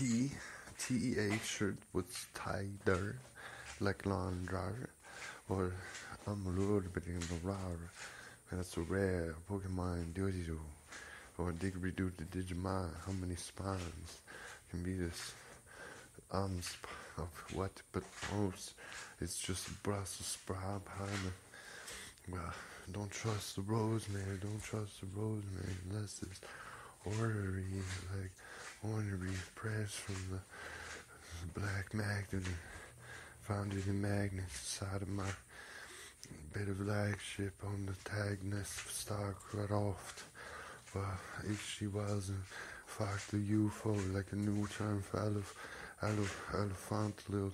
T E A shirt was tighter like lawn dryer or I'm a little bit in the rare that's a rare Pokemon Doodoo or Diggery Doo the Digimon. How many spawns can be this um, arms of what? But most it's just a Brussels sprout well, don't trust the rosemary, don't trust the rosemary unless it's ornery, like ornery press from the black magnet. Found in magnets inside of my bit of flagship on the tag nest stock right off. But if she wasn't, fuck the UFO like a new term for elef, elef, elephant little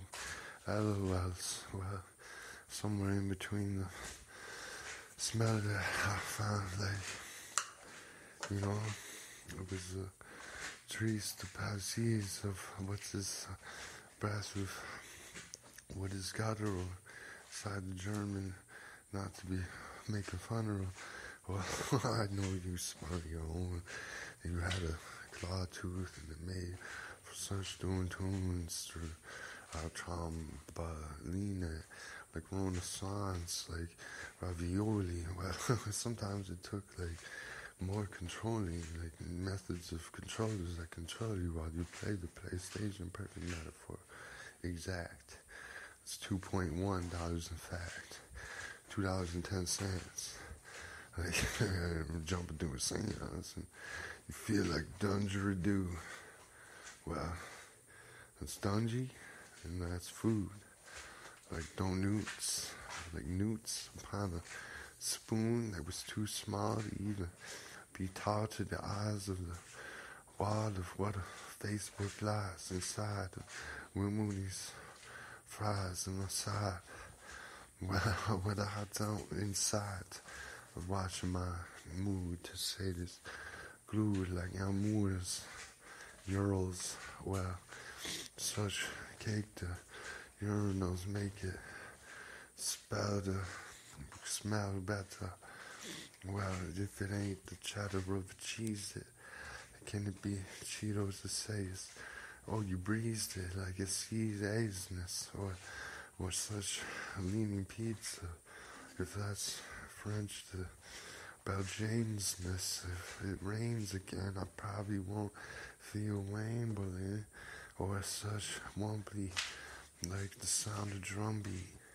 LOLs. Well, somewhere in between the smell that I found, like, you know, it was a triste passage of what's this uh, brass with what is guttural side the German, not to be making fun of. Well, I know you smell your own. You had a claw tooth and it made for such doing tunes through our trombolina, like Renaissance, like ravioli. Well, sometimes it took like more controlling, like methods of controllers that control you while you play the PlayStation. Perfect metaphor. Exact. It's two point one dollars in fact. Two dollars and ten cents. Like jumping through a seance and you feel like Dungeridoo. Well, that's Dungy and that's food. Like donuts, like newts upon a spoon that was too small to even be taught to the eyes of the wall of what a Facebook lies inside of Will Mooney's fries on the side. Well, with a hot dog inside of watching my mood to say this glued like Almura's urals. Well, such cake the urinals make it spell the smell better. Well, if it ain't the cheddar of cheese, it can it be Cheetos to say it's, oh, you breezed it like it's Aisness or or such leaning pizza. If that's French, the Belgiansness. If it rains again, I probably won't feel rainbowing eh? or such won't like the sound of drum beat